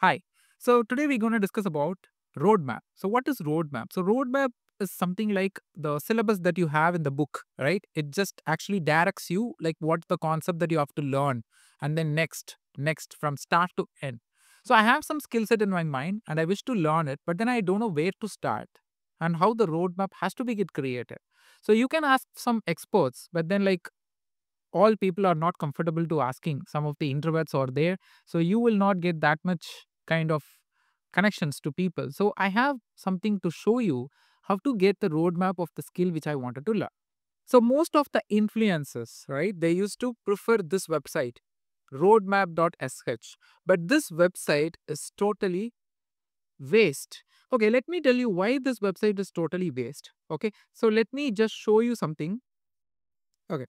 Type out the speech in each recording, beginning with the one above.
Hi. So today we're going to discuss about roadmap. So what is roadmap? So roadmap is something like the syllabus that you have in the book, right? It just actually directs you like what the concept that you have to learn and then next, next from start to end. So I have some skill set in my mind and I wish to learn it, but then I don't know where to start and how the roadmap has to be get created. So you can ask some experts, but then like all people are not comfortable to asking some of the introverts are there so you will not get that much kind of connections to people. So i have something to show you how to get the roadmap of the skill which i wanted to learn. So most of the influencers right they used to prefer this website roadmap.sh but this website is totally waste. Okay let me tell you why this website is totally waste okay? So let me just show you something. Okay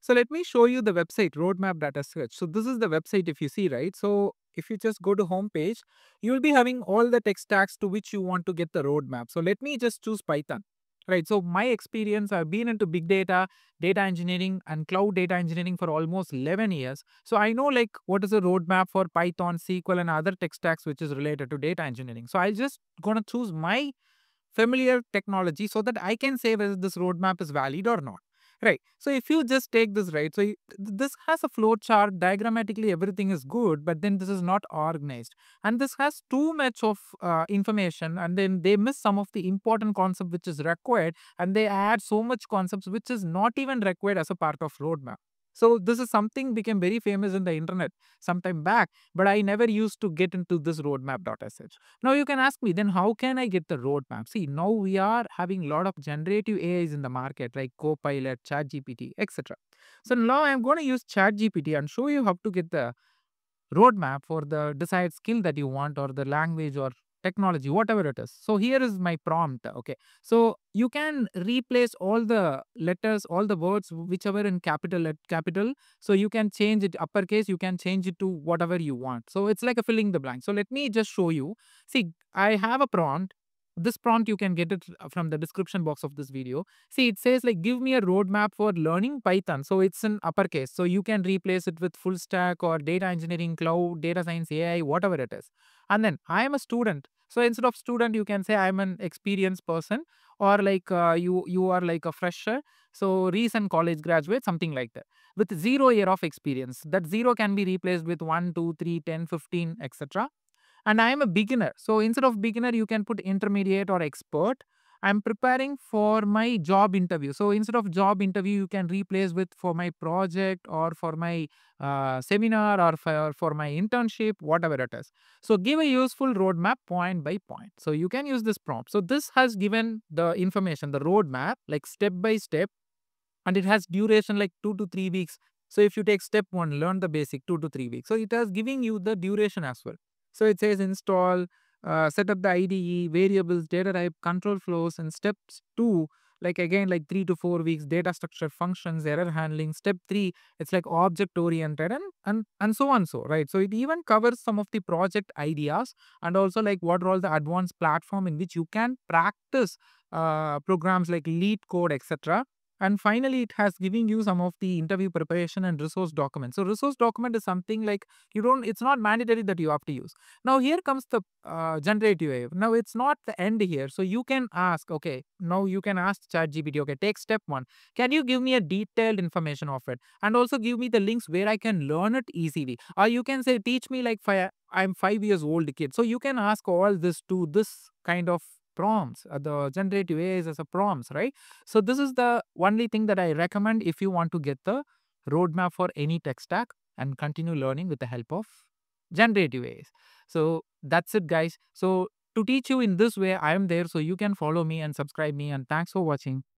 so let me show you the website roadmap.sh. So this is the website if you see, right? So if you just go to home page, you will be having all the tech stacks to which you want to get the roadmap. So let me just choose Python. Right. So my experience, I've been into big data, data engineering and cloud data engineering for almost 11 years. So I know like what is the roadmap for Python, SQL and other tech stacks which is related to data engineering. So I just gonna choose my familiar technology so that I can say whether this roadmap is valid or not. Right. So if you just take this right, so you, this has a flow chart. Diagrammatically, everything is good, but then this is not organized, and this has too much of uh, information, and then they miss some of the important concept which is required, and they add so much concepts which is not even required as a part of roadmap. So this is something became very famous in the internet sometime back, but I never used to get into this roadmap.sh. Now you can ask me, then how can I get the roadmap? See, now we are having a lot of generative AIs in the market like Copilot, ChatGPT, etc. So now I'm going to use ChatGPT and show you how to get the roadmap for the desired skill that you want or the language or technology whatever it is. So here is my prompt okay. So you can replace all the letters all the words whichever in capital at capital. So you can change it uppercase you can change it to whatever you want. So it's like a filling the blank. So let me just show you. See i have a prompt. This prompt you can get it from the description box of this video. See it says like give me a roadmap for learning python. So it's in uppercase. So you can replace it with full stack or data engineering cloud data science ai whatever it is. And then i am a student so instead of student you can say i'm an experienced person or like uh, you you are like a fresher so recent college graduate something like that with zero year of experience that zero can be replaced with 1 2 3 10 15 etc and I am a beginner. So instead of beginner, you can put intermediate or expert. I'm preparing for my job interview. So instead of job interview, you can replace with for my project or for my uh, seminar or for, for my internship, whatever it is. So give a useful roadmap point by point. So you can use this prompt. So this has given the information, the roadmap, like step by step, and it has duration like two to three weeks. So if you take step one, learn the basic two to three weeks. So it has giving you the duration as well. So it says install, uh, set up the IDE, variables, data type, control flows, and steps two, like again, like three to four weeks, data structure, functions, error handling. Step three, it's like object oriented and, and and so on so right. So it even covers some of the project ideas and also like what are all the advanced platform in which you can practice uh, programs like LeetCode, etc and finally it has giving you some of the interview preparation and resource document so resource document is something like you don't it's not mandatory that you have to use. Now here comes the uh, generative now it's not the end here. So you can ask okay now you can ask chat gpt okay take step one. Can you give me a detailed information of it? And also give me the links where i can learn it easily. Or you can say teach me like five i'm five years old kid. So you can ask all this to this kind of prompts, uh, the generative AIs as a prompts, right? So this is the only thing that I recommend if you want to get the roadmap for any tech stack and continue learning with the help of generative AIs. So that's it, guys. So to teach you in this way, I am there, so you can follow me and subscribe me. And thanks for watching.